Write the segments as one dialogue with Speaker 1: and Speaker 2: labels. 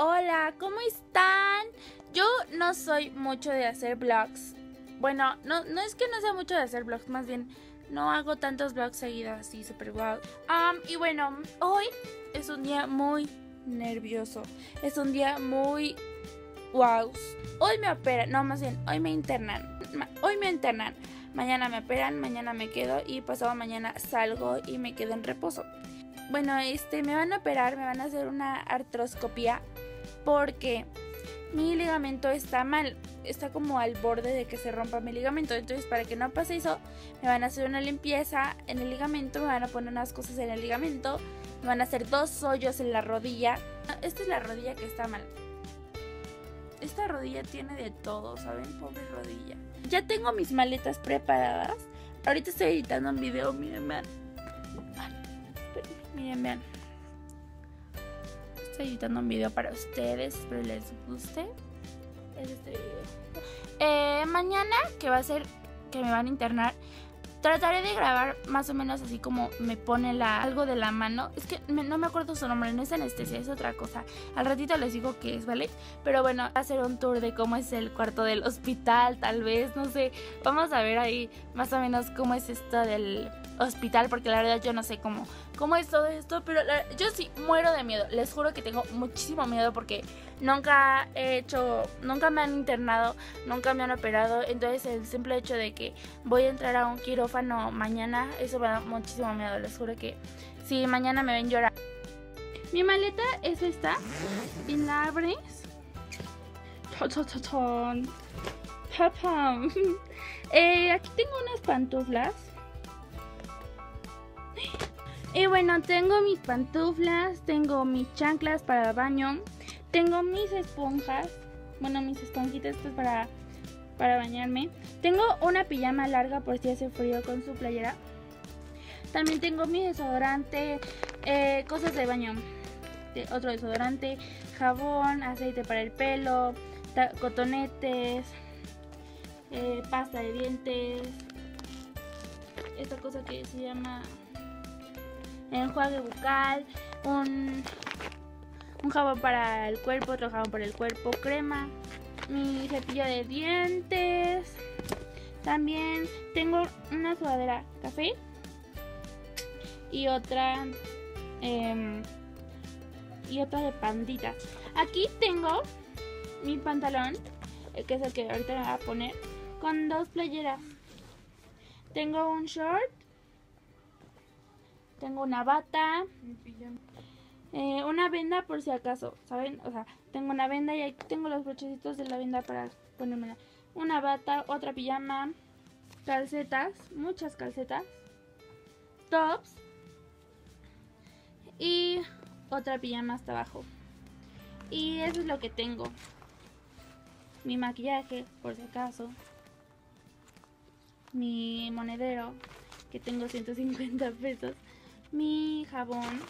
Speaker 1: Hola, ¿cómo están? Yo no soy mucho de hacer vlogs. Bueno, no, no es que no sea mucho de hacer vlogs, más bien no hago tantos vlogs seguidos así, super wow. y bueno, hoy es un día muy nervioso. Es un día muy wow. Hoy me operan, no, más bien, hoy me internan. Hoy me internan. Mañana me operan, mañana me quedo y pasado mañana salgo y me quedo en reposo. Bueno, este, me van a operar, me van a hacer una artroscopía porque mi ligamento está mal, está como al borde de que se rompa mi ligamento. Entonces, para que no pase eso, me van a hacer una limpieza en el ligamento, me van a poner unas cosas en el ligamento, me van a hacer dos hoyos en la rodilla. Esta es la rodilla que está mal. Esta rodilla tiene de todo, ¿saben? Pobre rodilla. Ya tengo mis maletas preparadas. Ahorita estoy editando un video, miren, vean. Miren, vean editando un video para ustedes, espero les guste. este video. Eh, mañana, que va a ser que me van a internar, trataré de grabar más o menos así como me pone la, algo de la mano. Es que no me acuerdo su nombre, no es anestesia, es otra cosa. Al ratito les digo qué es, ¿vale? Pero bueno, hacer un tour de cómo es el cuarto del hospital, tal vez, no sé. Vamos a ver ahí más o menos cómo es esto del hospital, porque la verdad yo no sé cómo, cómo es todo esto, pero yo sí muero de miedo. Les juro que tengo muchísimo miedo porque nunca he hecho, nunca me han internado, nunca me han operado. Entonces el simple hecho de que voy a entrar a un quirófano mañana, eso me da muchísimo miedo. Les juro que si mañana me ven llorar. Mi maleta es esta. Y la abres. Eh, aquí tengo unas pantuflas y bueno, tengo mis pantuflas, tengo mis chanclas para baño, tengo mis esponjas, bueno, mis esponjitas para, para bañarme. Tengo una pijama larga por si hace frío con su playera. También tengo mi desodorante, eh, cosas de baño, otro desodorante, jabón, aceite para el pelo, cotonetes, eh, pasta de dientes, esta cosa que se llama enjuague bucal, un, un jabón para el cuerpo, otro jabón para el cuerpo, crema, mi cepillo de dientes. También tengo una sudadera café y otra em, y otra de pandita. Aquí tengo mi pantalón, eh, que es el que ahorita me voy a poner, con dos playeras. Tengo un short tengo una bata. Eh, una venda por si acaso, ¿saben? O sea, tengo una venda y aquí tengo los brochecitos de la venda para ponérmela. Una bata, otra pijama, calcetas, muchas calcetas, tops y otra pijama hasta abajo. Y eso es lo que tengo. Mi maquillaje, por si acaso. Mi monedero, que tengo 150 pesos mi jabón,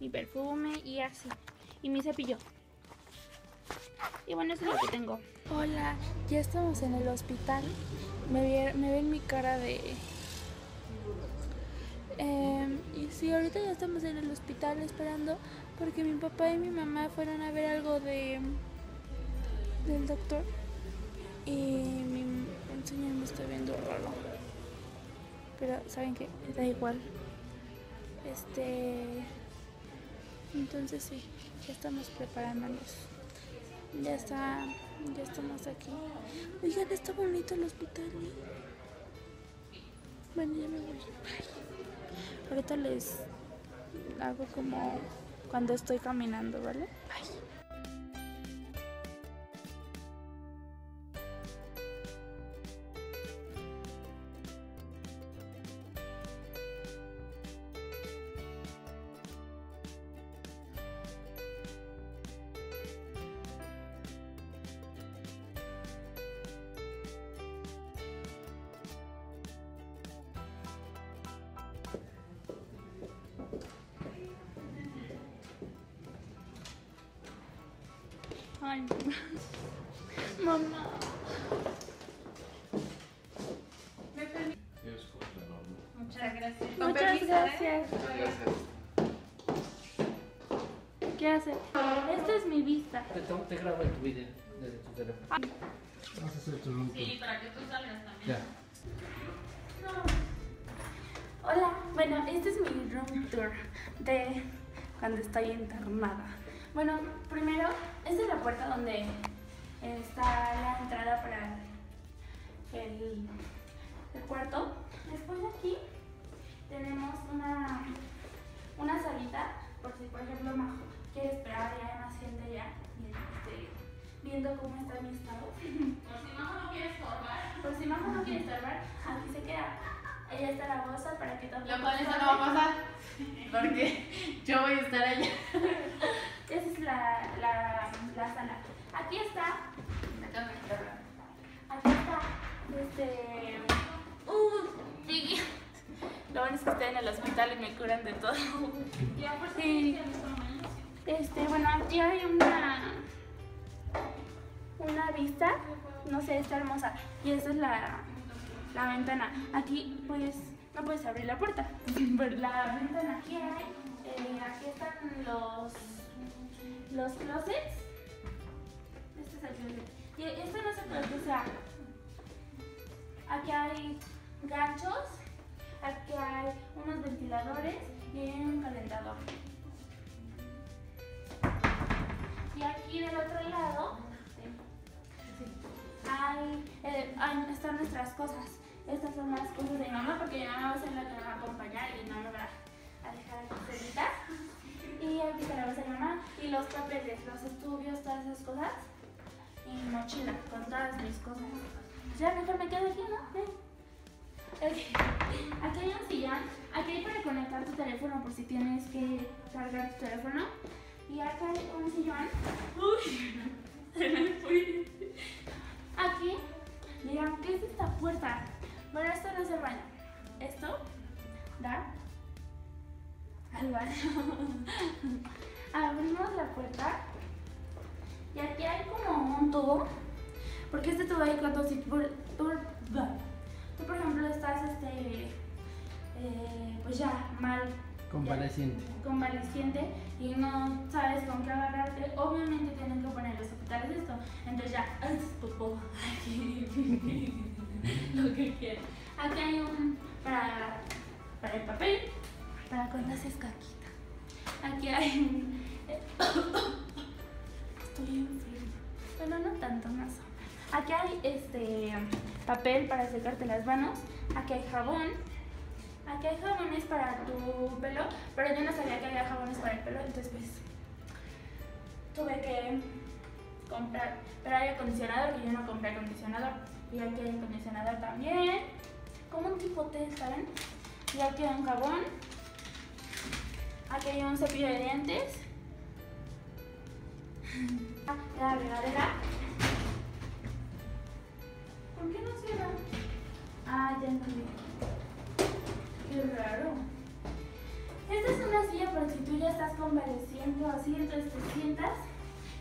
Speaker 1: mi perfume y así. Y mi cepillo. Y bueno, eso es lo que tengo. Hola, ya estamos en el hospital. Me, me ven mi cara de... Em, y sí, ahorita ya estamos en el hospital esperando porque mi papá y mi mamá fueron a ver algo de del doctor y mi señor me está viendo raro. Pero, ¿saben qué? Da igual. Este. Entonces, sí, ya estamos preparándonos. Ya está. Ya estamos aquí. Oigan, está bonito el hospital. ¿eh? Bueno, ya me voy. Ahorita les hago como cuando estoy caminando, ¿vale? Bye. Mamá. Muchas gracias. Muchas gracias. qué hacer. Esta es mi vista.
Speaker 2: Te, te grabo tu video desde tu teléfono.
Speaker 1: Ah.
Speaker 2: Vamos a hacer tu room tour.
Speaker 3: Sí, para que tú salgas también.
Speaker 2: Ya.
Speaker 1: Hola, bueno, este es mi room tour de cuando estoy internada. Bueno, primero, esta es la puerta donde está la entrada para el, el cuarto. Después de aquí tenemos una, una salita, por si por ejemplo Majo quiere esperar y hay más gente ya este, viendo cómo está mi estado.
Speaker 3: Por si Majo no quiere estorbar.
Speaker 1: Por si Majo no quiere estorbar, aquí se queda. Ella está la bolsa para que tampoco
Speaker 3: Lo cual eso no va a pasar. Porque yo voy a estar allá.
Speaker 1: Esa es la, la, la sala. Aquí está, aquí está, este... Uh. Lo bueno es que estoy en el hospital y me curan de todo. Sí. Este, bueno, aquí hay una... Una vista, no sé, está hermosa. Y esta es la, la ventana. Aquí, pues, no puedes abrir la puerta. Pero la ventana aquí hay, eh, aquí están los los closets. Y este no o sea, aquí hay ganchos, aquí hay unos ventiladores y hay un calentador. Y aquí del otro lado eh, están nuestras cosas. Estas son las cosas de mi mamá porque mi mamá va a ser la que me va a acompañar y no me va a dejar aquí solita. Y aquí bolsa de mi mamá y los papeles, los estudios, todas esas cosas. Y mochila con todas mis cosas. Ya mejor me quedo aquí, ¿no? Ven. Aquí hay un sillón. Aquí hay para conectar tu teléfono por si tienes que cargar tu teléfono. Y acá hay un sillón. Uy, se me fue. Aquí, dirán, ¿qué es esta puerta? Bueno, esto no es el baño. Esto da al baño. Abrimos la puerta y aquí hay como un tubo. Porque este tubo hay cuando si por, por- tú por ejemplo estás este eh, pues ya mal
Speaker 2: Convaleciente.
Speaker 1: convaleciente y no sabes con qué agarrarte, obviamente tienen que poner los hospitales esto. Entonces ya, haces popó, lo que quieras. Aquí hay un para, para el papel, para cuando haces caquita. Aquí hay un... Estoy enferma. Bueno, no tanto, más. Aquí hay este papel para secarte las manos. Aquí hay jabón. Aquí hay jabones para tu pelo, pero yo no sabía que había jabones para el pelo, entonces pues tuve que comprar. Pero hay acondicionador, que yo no compré acondicionador. Y aquí hay acondicionador también. Como un tipo té, ¿saben? Y aquí hay un jabón. Aquí hay un cepillo de dientes. La regadera. ¿Por qué no cierra? Ah, ya entendí. Qué raro. Esta es una silla por si tú ya estás convaleciente o así, entonces te sientas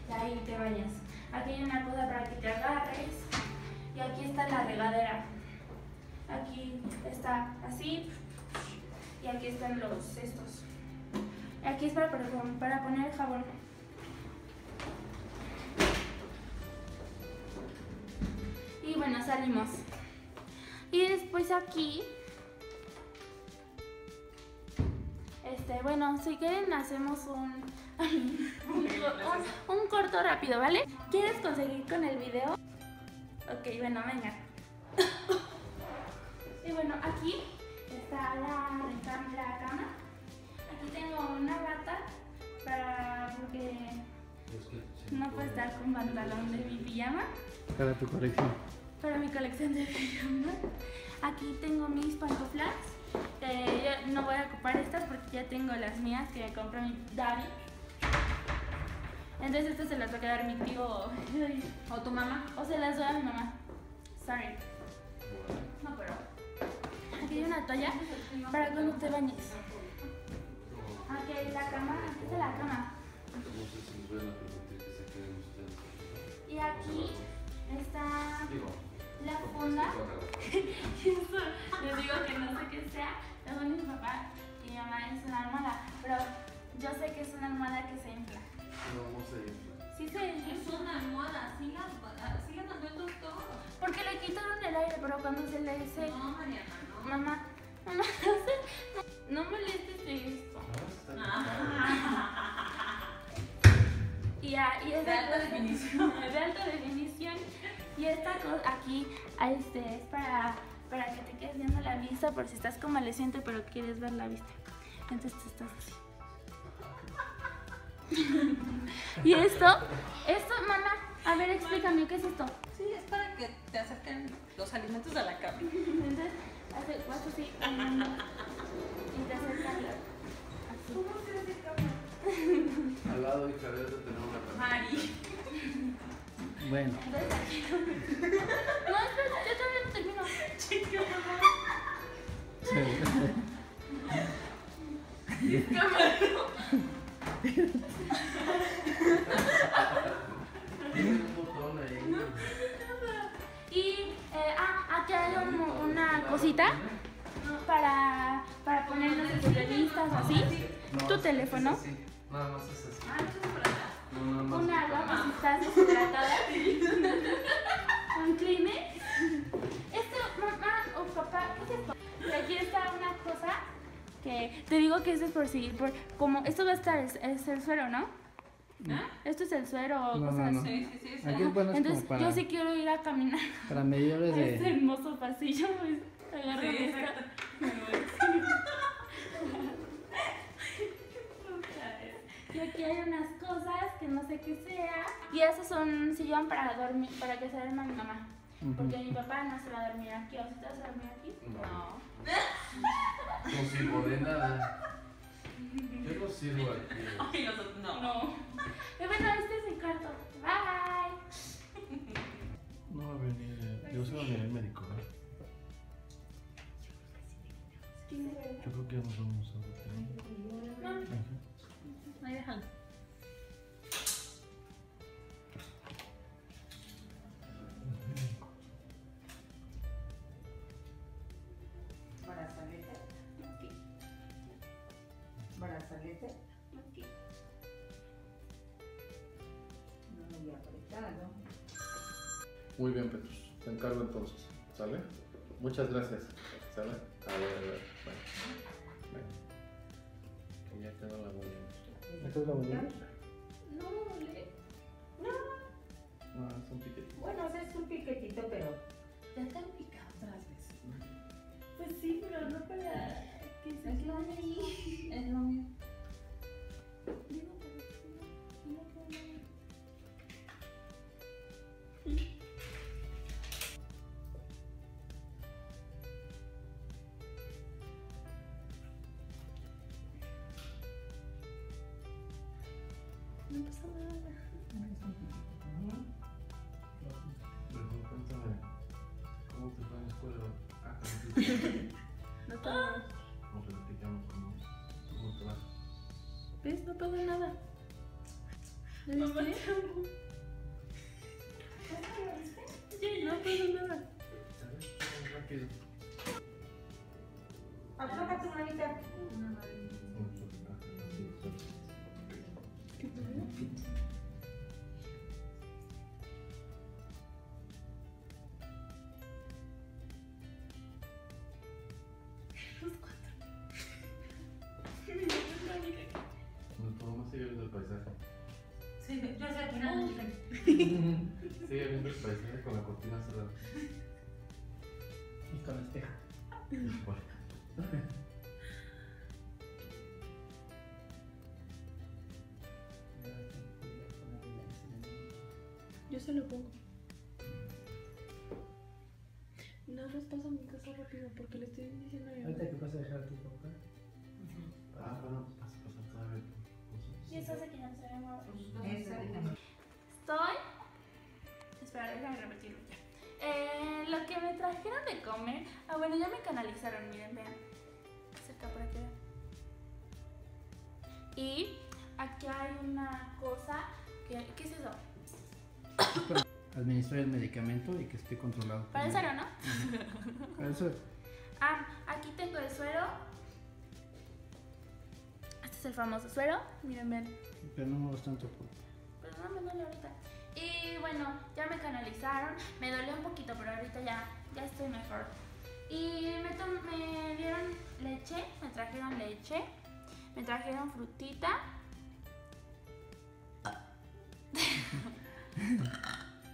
Speaker 1: y ahí te bañas. Aquí hay una cosa para que te agarres y aquí está la regadera. Aquí está así y aquí están los estos. Aquí es para, para poner el jabón. Y bueno, salimos. Y después aquí Este, bueno, si quieren hacemos un, un, un- un corto rápido, ¿vale? ¿Quieres conseguir con el video? Ok, bueno, venga. Y bueno, aquí está la, la cama. Aquí tengo una gata para porque no puedo estar con pantalón de mi pijama.
Speaker 2: Para tu colección.
Speaker 1: Para mi colección de pijamas. Aquí tengo mis pantuflas. Eh, yo no voy a ocupar estas porque ya tengo las mías que me compró mi daddy. Entonces estas se las va a quedar mi tío
Speaker 3: O tu mamá.
Speaker 1: o se las doy a mi mamá. Sorry. No, pero aquí hay una toalla para cuando te bañes. Aquí hay la cama, aquí está la cama. Y aquí está la funda.
Speaker 4: sí,
Speaker 1: les digo que no sé qué sea. Luego mi papá y mi mamá es una almohada, pero yo sé que es una almohada que se infla.
Speaker 4: No, no sé.
Speaker 1: Sí se
Speaker 3: Es una almohada, así la, así la mandó el doctor.
Speaker 1: Porque le quitaron el aire, pero cuando se le dice,
Speaker 3: No, Mariana, no.
Speaker 1: mamá, mamá, no, sé, no, no molestes de esto. Y, ya, y es
Speaker 3: De alta definición.
Speaker 1: de alta definición. Y esta cosa aquí este, es para, para que te quedes viendo la vista por si estás convaleciente pero quieres ver la vista. Entonces tú estás así. y esto, esto, mamá, a ver, explícame, ¿qué es esto?
Speaker 3: Sí, es para que te acerquen los alimentos a la cama.
Speaker 1: Entonces, hace, vas así, y te acercas la- así.
Speaker 4: Al lado, hija, de tener una cama.
Speaker 3: Mari.
Speaker 2: Bueno,
Speaker 1: Entonces,
Speaker 2: Nada más es así.
Speaker 3: Ah, eso es por acá.
Speaker 2: No, nada más.
Speaker 1: Un agua si estás deshidratada. Un Kleenex. Esto, mamá o papá, ¿qué es esto? Y aquí está una cosa que te digo que esto es por si, por, como esto va a estar, es, es el suero, ¿no? Esto es el suero o
Speaker 2: No,
Speaker 1: cosas
Speaker 2: no, no.
Speaker 1: así.
Speaker 3: Sí, sí, sí.
Speaker 2: Aquí es bueno es
Speaker 1: Entonces,
Speaker 2: como para,
Speaker 1: yo sí quiero ir a caminar
Speaker 2: para medidores
Speaker 1: este
Speaker 2: de...
Speaker 1: hermoso pasillo. Pues, agarro
Speaker 3: Sí,
Speaker 1: esta.
Speaker 3: exacto.
Speaker 1: Y aquí hay unas cosas que no sé qué sea. Y esos son un sillón para dormir, para que se duerma mi mamá. Porque mi papá no se va a dormir aquí. ¿O si te vas a dormir aquí?
Speaker 4: No.
Speaker 3: No.
Speaker 4: No sirvo de nada. Yo no sirvo aquí.
Speaker 3: Ay, los otros no.
Speaker 1: No. Y bueno, este es mi cuarto. Bye.
Speaker 5: No va a venir. eh, Yo se va a venir el médico, ¿verdad? Yo creo que ya nos vamos a retirar.
Speaker 3: Déjalo.
Speaker 6: Brazalete,
Speaker 1: aquí,
Speaker 6: brazalete,
Speaker 1: aquí.
Speaker 6: no muy apretado.
Speaker 4: Muy bien, Petrus. Te encargo entonces. ¿Sale? Muchas gracias. ¿Sale? A ver, a ver. Bolita.
Speaker 2: ¿Esto es la bolilla?
Speaker 1: No, le-
Speaker 4: No, es un piquete.
Speaker 6: Bueno, o sea, es un piquetito, pero
Speaker 3: Ya te han picado otras veces.
Speaker 1: Pues sí, pero no para que se
Speaker 3: Es lo
Speaker 1: ahí.
Speaker 3: Es lo mismo.
Speaker 1: No pasa nada.
Speaker 5: Como platicamos, ¿cómo, cómo te va?
Speaker 1: ¿Ves? No pasa nada. ¿Lo viste? No pasa nada.
Speaker 6: Tu manita.
Speaker 5: Paisaje.
Speaker 3: Sí, yo sé que no.
Speaker 5: Sigue viendo el paisaje con la cortina cerrada.
Speaker 2: Y con espejo.
Speaker 5: Bueno,
Speaker 1: Yo se lo pongo. Nada más paso a mi casa rápido porque le estoy diciendo a mi.
Speaker 2: Ahorita que vas a dejar tu papá.
Speaker 5: Ah, bueno, pasa.
Speaker 1: Y eso hace que ya no se vea más.
Speaker 6: Eso, déjame.
Speaker 1: Estoy. Espera, déjame repetirlo ya. Eh, lo que me trajeron de comer. Ah, bueno, ya me canalizaron, miren, vean. Cerca para que vean. Y aquí hay una cosa. Que, ¿Qué es eso?
Speaker 2: Administrar el medicamento y que esté controlado. por
Speaker 1: Para el suero, ¿no?
Speaker 2: Para el suero.
Speaker 1: Ah, aquí tengo el suero. Es el famoso suero. Miren, ven.
Speaker 2: Pero no me gusta tanto.
Speaker 1: Pero no me duele ahorita. Y bueno, ya me canalizaron. Me dolió un poquito, pero ahorita ya, ya estoy mejor. Y me, me dieron leche, me trajeron leche, me trajeron frutita.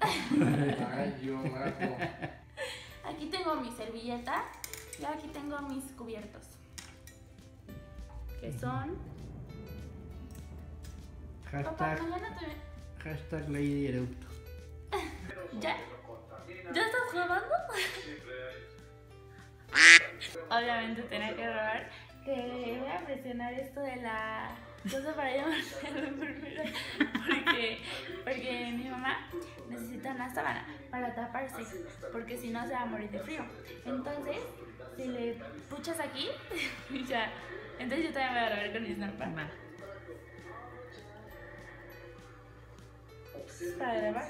Speaker 4: Ay, yo mato.
Speaker 1: Aquí tengo mi servilleta y aquí tengo mis cubiertos. Que son... Papá,
Speaker 2: Hashtag,
Speaker 1: mañana te...
Speaker 2: hashtag Lady Eructo.
Speaker 1: ¿Ya? ¿Ya estás grabando? Obviamente tenía que grabar. Que voy a presionar esto de la cosa para llamar a la enfermera. Porque, porque mi mamá necesita una sábana para taparse. Porque si no se va a morir de frío. Entonces, si le puchas aquí, ya. Entonces yo también voy a grabar con mi snapper. Para grabar.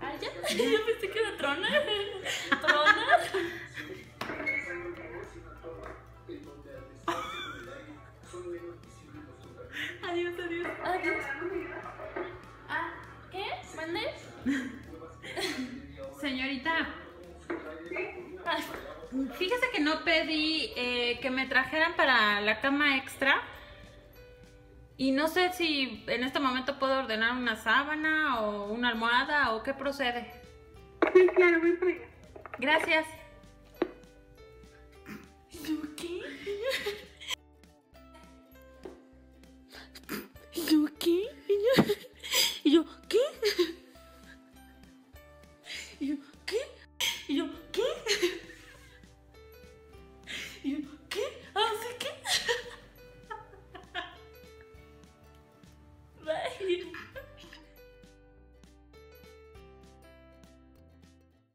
Speaker 1: Ah, ya. Yo pensé que era trona. Trona. Adiós, adiós. Adiós. Ah, ¿qué? ¿Mande?
Speaker 3: Señorita, fíjese que no pedí eh, que me trajeran para la cama extra. Y no sé si en este momento puedo ordenar una sábana o una almohada o qué procede. Sí, claro, voy por. Gracias.
Speaker 1: ¿Yuki? ¿Yuki? Y yo,